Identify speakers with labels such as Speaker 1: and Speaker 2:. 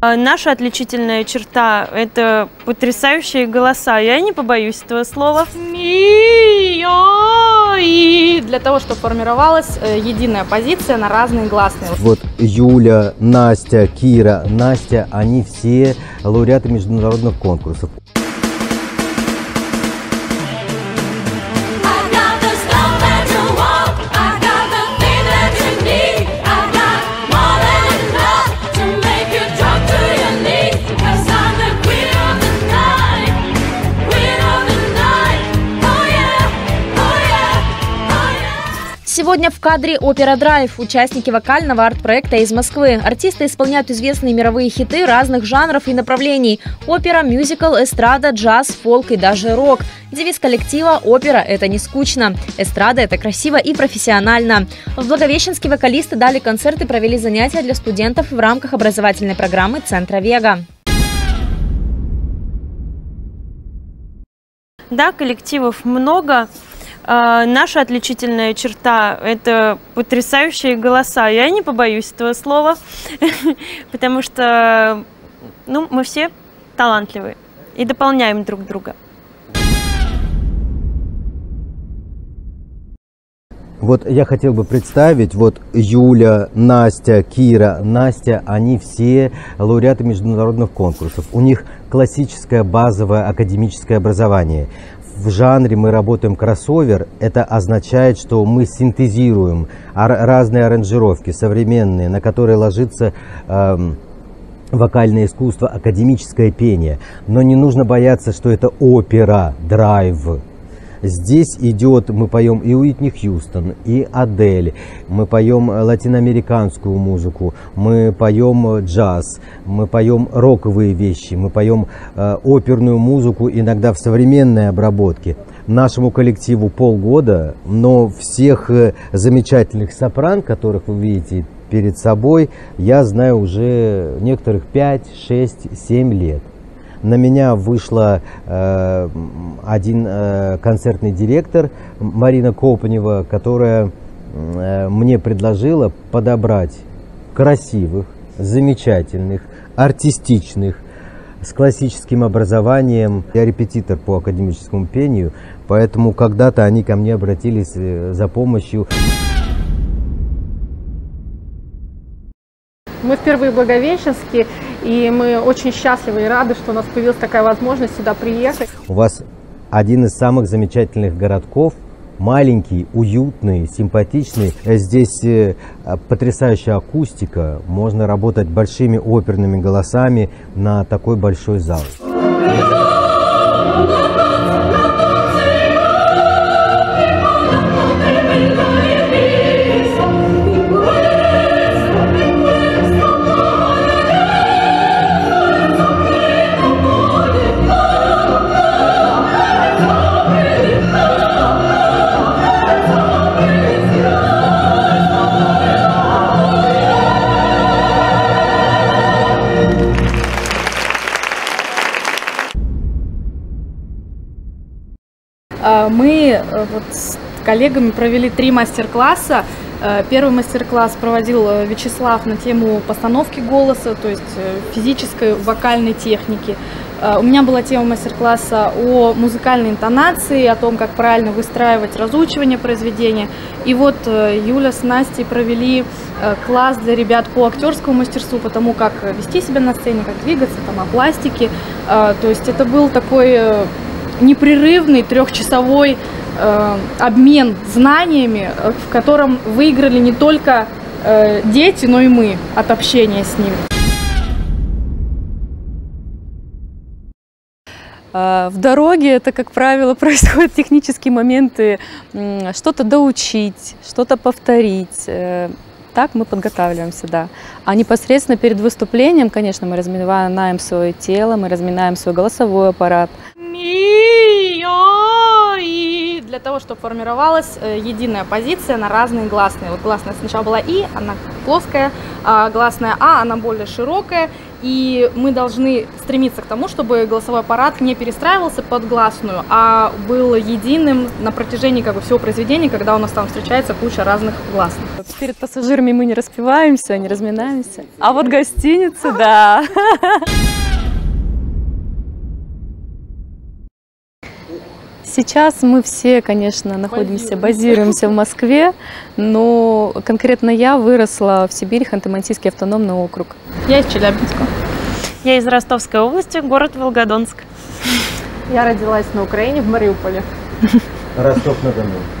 Speaker 1: А Наша отличительная черта – это потрясающие голоса. Я не побоюсь этого слова.
Speaker 2: И для того, чтобы формировалась э, единая позиция на разные гласные.
Speaker 3: Вот Юля, Настя, Кира, Настя, они все лауреаты международных конкурсов.
Speaker 4: Сегодня в кадре «Опера Драйв» участники вокального арт-проекта из Москвы. Артисты исполняют известные мировые хиты разных жанров и направлений. Опера, мюзикл, эстрада, джаз, фолк и даже рок. Девиз коллектива «Опера – это не скучно». Эстрада – это красиво и профессионально. В Благовещенске вокалисты дали концерт и провели занятия для студентов в рамках образовательной программы Центра «Вега».
Speaker 1: Да, коллективов много. А, Наша отличительная черта – это потрясающие голоса. Я не побоюсь этого слова, потому что ну, мы все талантливые и дополняем друг друга.
Speaker 3: Вот я хотел бы представить, вот Юля, Настя, Кира, Настя, они все лауреаты международных конкурсов. У них классическое базовое академическое образование. В жанре мы работаем кроссовер, это означает, что мы синтезируем разные аранжировки современные, на которые ложится эм, вокальное искусство, академическое пение. Но не нужно бояться, что это опера, драйв. Здесь идет, мы поем и Уитни Хьюстон, и Адель, мы поем латиноамериканскую музыку, мы поем джаз, мы поем роковые вещи, мы поем э, оперную музыку, иногда в современной обработке. Нашему коллективу полгода, но всех э, замечательных сопран, которых вы видите перед собой, я знаю уже некоторых 5, 6, 7 лет. На меня вышла э, один э, концертный директор Марина Копанева, которая э, мне предложила подобрать красивых, замечательных, артистичных, с классическим образованием. Я репетитор по академическому пению, поэтому когда-то они ко мне обратились э, за помощью.
Speaker 2: Мы впервые в Благовещенске, и мы очень счастливы и рады, что у нас появилась такая возможность сюда приехать.
Speaker 3: У вас один из самых замечательных городков, маленький, уютный, симпатичный. Здесь э, потрясающая акустика, можно работать большими оперными голосами на такой большой зал.
Speaker 2: Мы э, вот с коллегами провели три мастер-класса. Э, Первый мастер-класс проводил э, Вячеслав на тему постановки голоса, то есть э, физической вокальной техники. Э, У меня была тема мастер-класса о музыкальной интонации, о том, как правильно выстраивать разучивание произведения. И вот э, Юля с Настей провели э, класс для ребят по актерскому мастерству, по тому, как вести себя на сцене, как двигаться, там, о пластике. Э, То есть это был такой э, непрерывный трехчасовой э, обмен знаниями, э, в котором выиграли не только э, дети, но и мы от общения с ними.
Speaker 5: А, В дороге это, как правило, происходят технические моменты, что-то доучить, что-то повторить. Э, Так мы подготавливаемся, да. А непосредственно перед выступлением, конечно, мы разминаем свое тело, мы разминаем свой голосовой аппарат.
Speaker 2: И для того, чтобы формировалась э, единая позиция на разные гласные. Вот гласная сначала была И, она плоская, а гласная А, она более широкая. И мы должны стремиться к тому, чтобы голосовой аппарат не перестраивался под гласную, а был единым на протяжении как бы, всего произведения, когда у нас там встречается куча разных гласных.
Speaker 5: Перед пассажирами мы не распеваемся, не разминаемся. А вот гостиницы, да. Сейчас мы все, конечно, находимся, базируемся в Москве, но конкретно я выросла в Сибири, Ханты-Мансийский автономный округ.
Speaker 2: Я из Челябинска.
Speaker 1: Я из Ростовской области, город Волгодонск.
Speaker 6: Я родилась на Украине, в Мариуполе.
Speaker 3: Ростов-на-Дону.